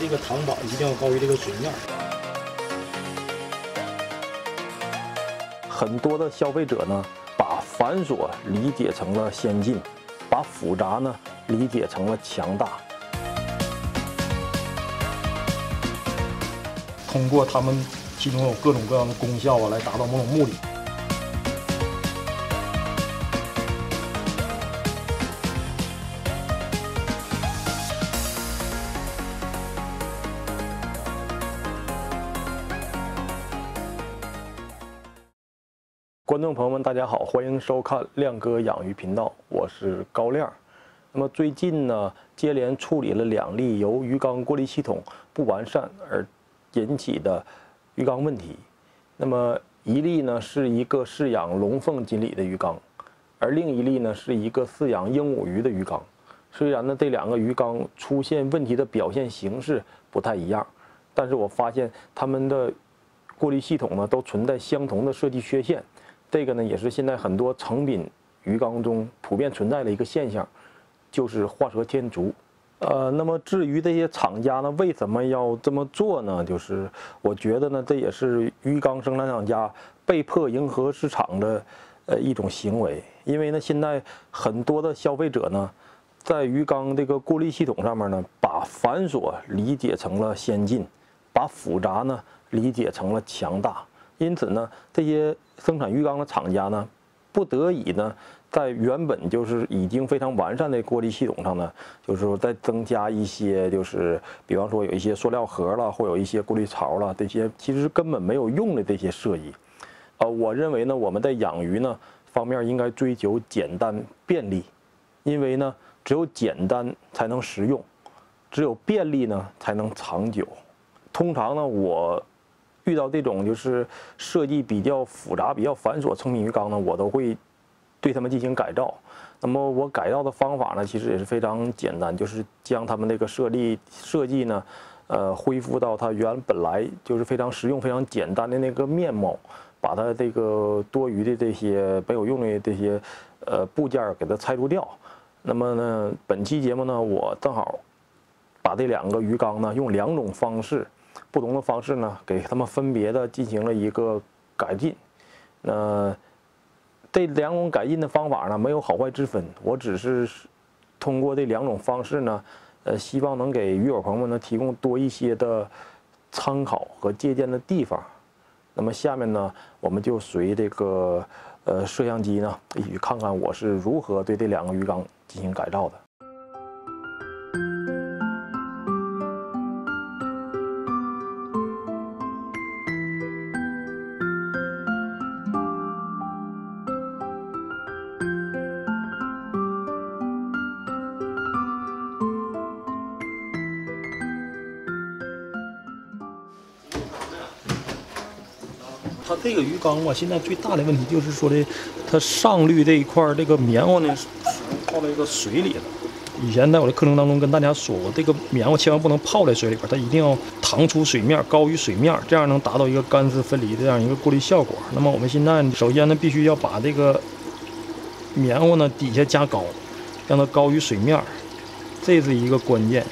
这个糖板一定要高于这个水面。很多的消费者呢，把繁琐理解成了先进，把复杂呢理解成了强大。通过他们其中有各种各样的功效啊，来达到某种目的。观众朋友们，大家好，欢迎收看亮哥养鱼频道，我是高亮。那么最近呢，接连处理了两例由鱼缸过滤系统不完善而引起的鱼缸问题。那么一例呢是一个饲养龙凤锦鲤的鱼缸，而另一例呢是一个饲养鹦鹉鱼的鱼缸。虽然呢这两个鱼缸出现问题的表现形式不太一样，但是我发现它们的过滤系统呢都存在相同的设计缺陷。这个呢，也是现在很多成品鱼缸中普遍存在的一个现象，就是画蛇添足。呃，那么至于这些厂家呢，为什么要这么做呢？就是我觉得呢，这也是鱼缸生产厂家被迫迎合市场的呃一种行为。因为呢，现在很多的消费者呢，在鱼缸这个过滤系统上面呢，把繁琐理解成了先进，把复杂呢理解成了强大。因此呢，这些生产鱼缸的厂家呢，不得已呢，在原本就是已经非常完善的过滤系统上呢，就是说再增加一些，就是比方说有一些塑料盒了，或有一些过滤槽了，这些其实根本没有用的这些设计。呃，我认为呢，我们在养鱼呢方面应该追求简单便利，因为呢，只有简单才能实用，只有便利呢才能长久。通常呢，我。遇到这种就是设计比较复杂、比较繁琐成品鱼缸呢，我都会对它们进行改造。那么我改造的方法呢，其实也是非常简单，就是将它们那个设计设计呢，呃，恢复到它原本来就是非常实用、非常简单的那个面貌，把它这个多余的这些没有用的这些呃部件给它拆除掉。那么呢，本期节目呢，我正好把这两个鱼缸呢，用两种方式。不同的方式呢，给他们分别的进行了一个改进。那这两种改进的方法呢，没有好坏之分。我只是通过这两种方式呢，呃，希望能给鱼友朋友们呢提供多一些的参考和借鉴的地方。那么下面呢，我们就随这个呃摄像机呢，一起看看我是如何对这两个鱼缸进行改造的。它这个鱼缸吧，现在最大的问题就是说的，它上滤这一块这个棉花呢，泡在一个水里了。以前在我的课程当中跟大家说过，这个棉花千万不能泡在水里边，它一定要淌出水面，高于水面，这样能达到一个干湿分离的这样一个过滤效果。那么我们现在首先呢，必须要把这个棉花呢底下加高，让它高于水面，这是一个关键。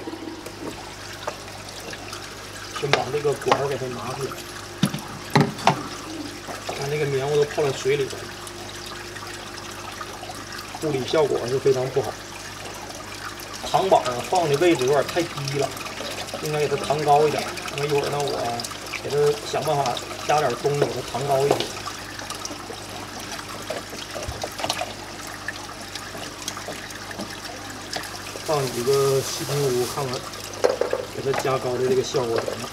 先把这个管给它拿出来。把那个棉花都泡在水里边，护理效果是非常不好。糖板放的位置有点太低了，应该给它糖高一点。那一会儿呢，我给它想办法加点东西，给它糖高一点。放几个细菌污，看看给它加高的这个效果怎么样。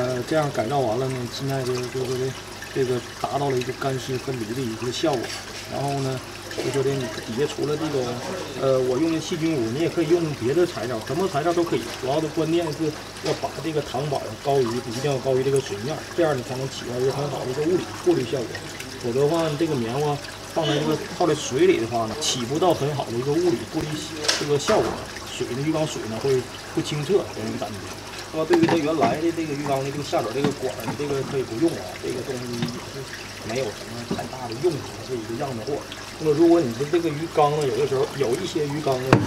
呃，这样改造完了呢，现在就是就说的这个达到了一个干湿分离的一个效果。然后呢，就说的底下除了这个，呃，我用的细菌污，你也可以用别的材料，什么材料都可以。主要的关键是要把这个糖板高于，一定要高于这个水面，这样你才能起到一个很好的一个物理过滤效果。否则的话，这个棉花放在这个泡在水里的话呢，起不到很好的一个物理过滤这个效果。水呢浴缸水呢会不清澈，给人感觉。那么对于它原来的这个浴缸的这个下水这个管，这个可以不用啊，这个东西也是没有什么太大的用处，是一个样子货。那么如果你的这个鱼缸呢，有的时候有一些鱼缸呢，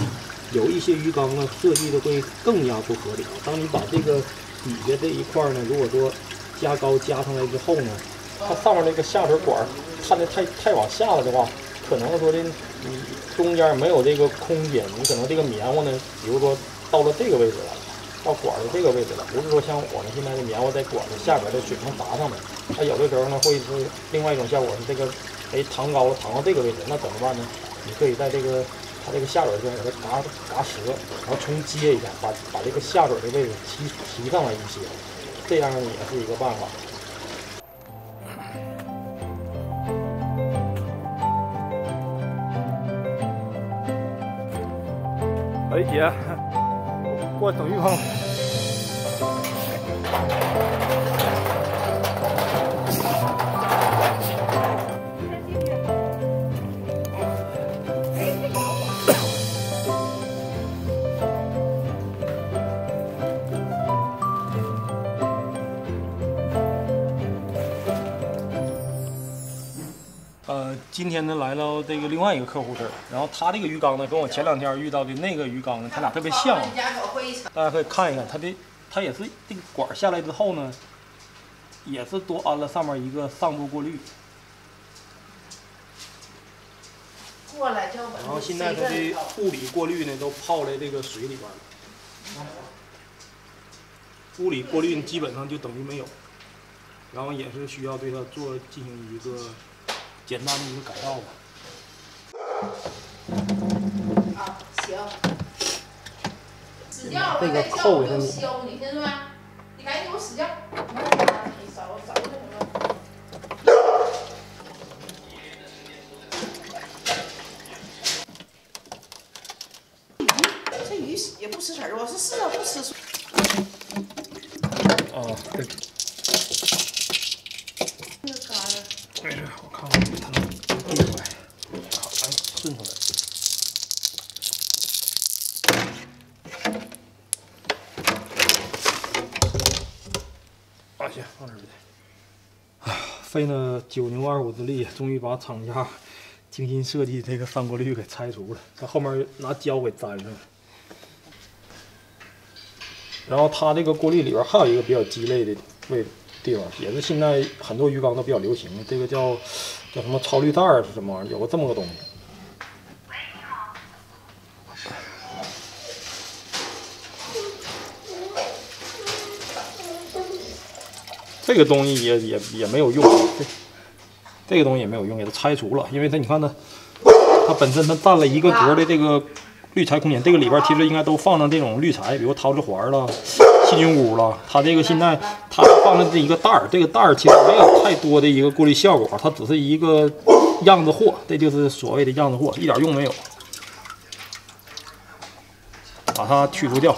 有一些鱼缸呢设计的会更加不合理。当你把这个底下这一块呢，如果说加高加上来之后呢，它上面那个下水管看的太太往下了的话，可能说的你中间没有这个空间，你可能这个棉花呢，比如说到了这个位置了，到管的这个位置了，不是说像我们现在的棉花在管子下边的水平闸上面，它有的时候呢会是另外一种效果是这个。哎，糖高了，糖到这个位置，那怎么办呢？你可以在这个它这个下水这边给它嘎嘎实，然后重接一下，把把这个下水的位置提提上来一些，这样也是一个办法。哎姐，我等浴缸。今天呢来到这个另外一个客户这儿，然后他这个鱼缸呢跟我前两天遇到的那个鱼缸呢，他俩特别像。大家可以看一看，它的它也是这个管下来之后呢，也是多安了上面一个上部过滤。过来就然后现在它的物理过滤呢都泡在这个水里边了，物理过滤基本上就等于没有，然后也是需要对它做进行一个。简单的一个改造吧。啊，行。这个扣给它拧。你听着没？你赶紧给我使劲儿。你少少什么？这鱼也不吃食我是是啊，不吃水。哦，对。那个干了。没事，我看看它能递出来，好，哎，顺出来。啊，行，放这儿吧。哎，费了九牛二虎之力，终于把厂家精心设计这个三过滤给拆除了。它后面拿胶给粘上了。然后它这个过滤里边还有一个比较鸡肋的位。地方也是现在很多鱼缸都比较流行的，这个叫叫什么超滤袋是什么玩意儿？有个这么个东西。这个东西也也也没有用，这这个东西也没有用，给它拆除了，因为它你看它，它本身它占了一个格的这个滤材空间，这个里边其实应该都放上这种滤材，比如陶瓷环了。细菌屋了，它这个现在它放的这一个袋儿，这个袋儿其实没有太多的一个过滤效果，它只是一个样子货，这就是所谓的样子货，一点用没有，把它去除掉。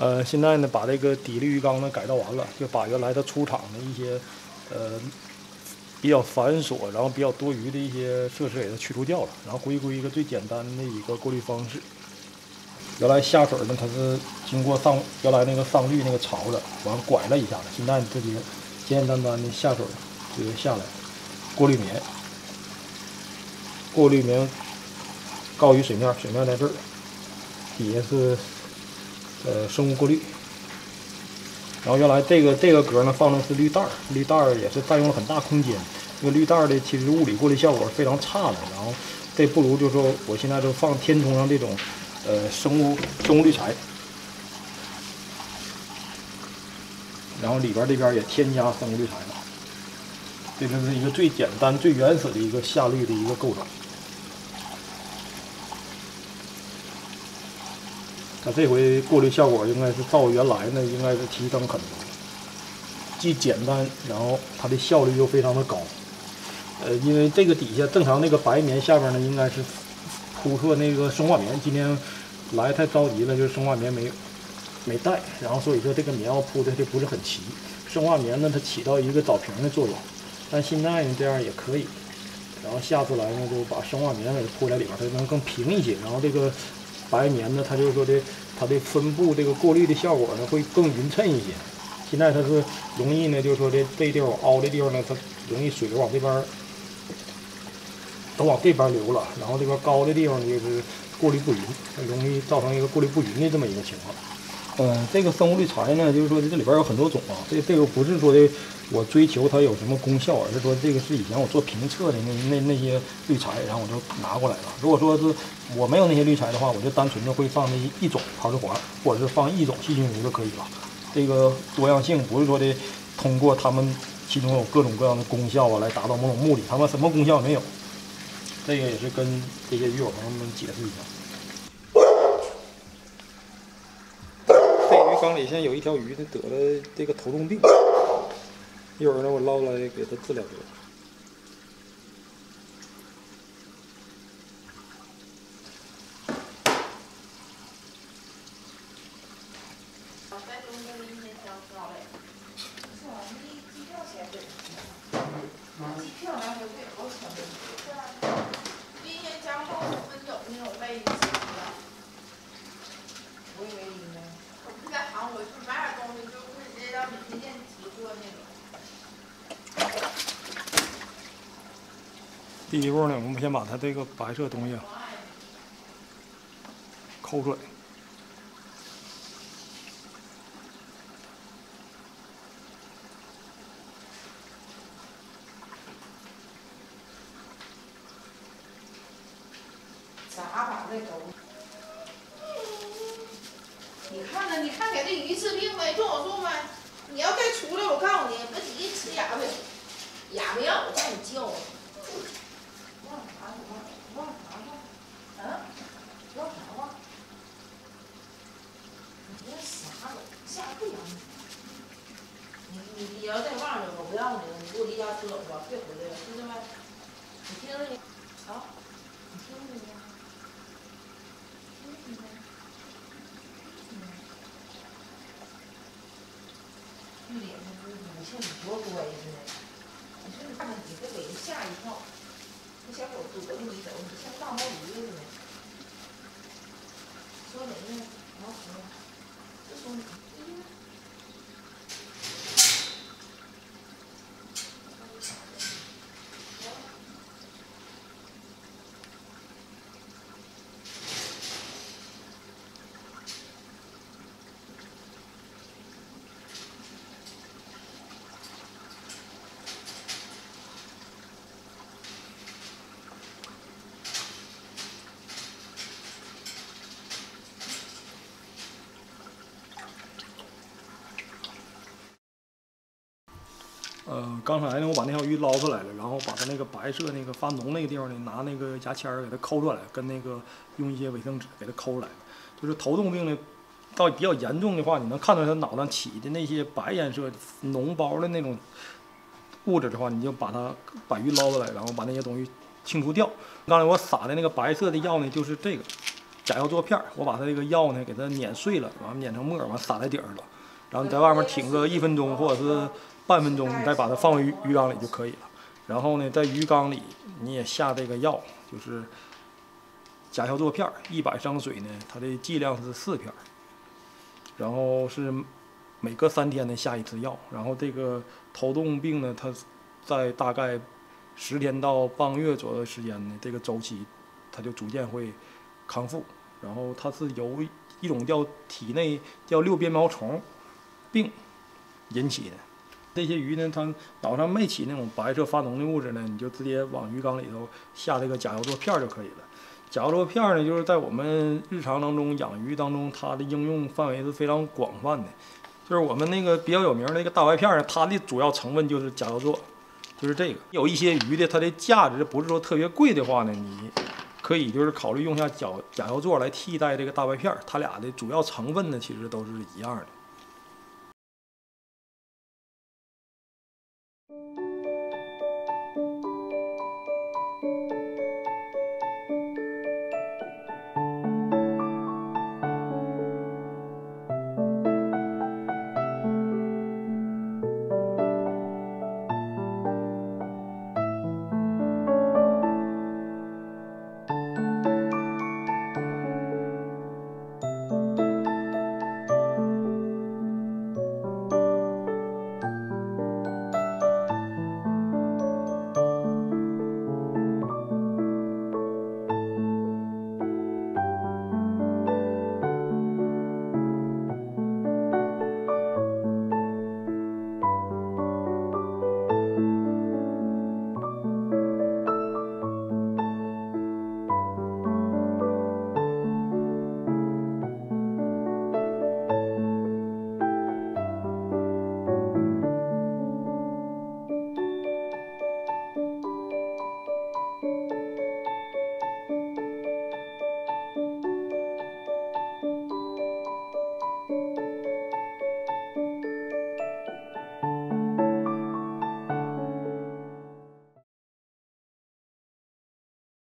呃，现在呢，把这个底滤鱼缸呢改造完了，就把原来它出厂的一些呃比较繁琐，然后比较多余的一些设施给它去除掉了，然后回归一个最简单的一个过滤方式。原来下水呢，它是经过上原来那个上滤那个槽子，完拐了一下子，现在直接简简单单的下水直接下来，过滤棉，过滤棉高于水面，水面在这儿，底下是呃生物过滤。然后原来这个这个格呢放的是滤袋儿，滤袋也是占用了很大空间。这个滤袋的其实物理过滤效果是非常差的。然后这不如就说我现在就放天通上这种呃生物生物滤材，然后里边这边也添加生物滤材了。这就是一个最简单、最原始的一个下滤的一个构造。它这回过滤效果应该是照原来呢，应该是提升很多，既简单，然后它的效率又非常的高。呃，因为这个底下正常那个白棉下边呢，应该是铺设那个生化棉。今天来太着急了，就是生化棉没没带，然后所以说这个棉袄铺的就不是很齐。生化棉呢，它起到一个找平的作用，但现在呢这样也可以。然后下次来呢，就把生化棉给它铺在里边，它能更平一些。然后这个。白棉呢，它就是说的，它的分布这个过滤的效果呢会更匀称一些。现在它是容易呢，就是说的这地方凹的地方呢，它容易水流往这边都往这边流了，然后这边高的地方就是过滤不匀，容易造成一个过滤不匀的这么一个情况。嗯，这个生物滤材呢，就是说这里边有很多种啊，这这个不是说的。我追求它有什么功效，而是说这个是以前我做评测的那那那些滤材，然后我就拿过来了。如果说是我没有那些滤材的话，我就单纯的会放那一种陶瓷环，或者是放一种细菌炉就可以了。这个多样性不是说的通过它们其中有各种各样的功效啊来达到某种目的，它们什么功效没有。这个也是跟这些鱼友朋友们解释一下。这鱼缸里现在有一条鱼，它得了这个头重病。一会儿呢，我捞来给它治疗治疗。第一步呢，我们先把它这个白色东西抠出来。咋把这狗？你看呢？你看给这鱼治病没？做手术没？你要再出来，我告诉你，不急吃哑巴，哑巴药，我让你叫。你要再忘了，我不要你了，你给我离家出走吧，别回来了，听着没？你听着没？啊？你听着没？听着没？玉莲这不是母亲多乖似的，你说你看你这给人吓一跳，那小狗躲着你走，你像大毛驴似的。说谁呢？老虎，这刚才呢，我把那条鱼捞出来了，然后把它那个白色那个发脓那个地方呢，拿那个牙签给它抠出来，跟那个用一些卫生纸给它抠出来。就是头痛病呢，到比较严重的话，你能看到它脑上起的那些白颜色脓包的那种物质的话，你就把它把鱼捞出来，然后把那些东西清除掉。刚才我撒的那个白色的药呢，就是这个甲药唑片，我把它这个药呢给它碾碎了，完碾成沫，完撒在底儿了，然后在外面挺个一分钟或者是。半分钟，你再把它放回鱼鱼缸里就可以了。然后呢，在鱼缸里你也下这个药，就是甲硝唑片儿，一百升水呢，它的剂量是四片。然后是每隔三天呢下一次药，然后这个头痛病呢，它在大概十天到半个月左右的时间呢，这个周期它就逐渐会康复。然后它是由一种叫体内叫六边毛虫病引起的。这些鱼呢，它脑上没起那种白色发脓的物质呢，你就直接往鱼缸里头下这个甲硝唑片儿就可以了。甲硝唑片儿呢，就是在我们日常当中养鱼当中，它的应用范围是非常广泛的。就是我们那个比较有名的那个大白片儿，它的主要成分就是甲硝唑，就是这个。有一些鱼的，它的价值不是说特别贵的话呢，你可以就是考虑用下甲甲硝唑来替代这个大白片儿，它俩的主要成分呢其实都是一样的。